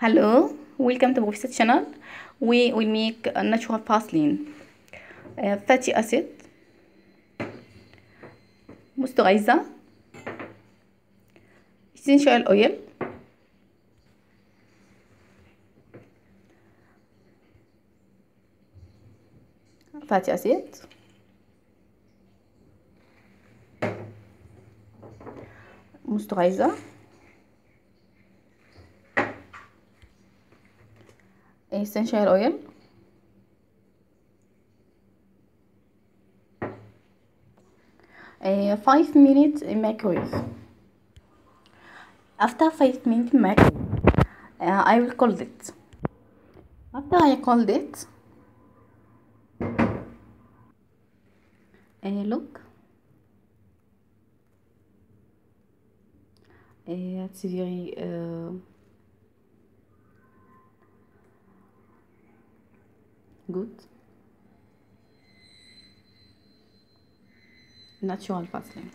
Hello, welcome to Professor channel. We will make a natural Vaseline, uh, fatty acid, moisturizer, essential oil, fatty acid, moisturizer, essential oil, uh, 5 minutes microwave. After 5 minutes microwave, uh, I will cold it. After I cold it, uh, look, uh, it's very uh, good. Natural Vaseline.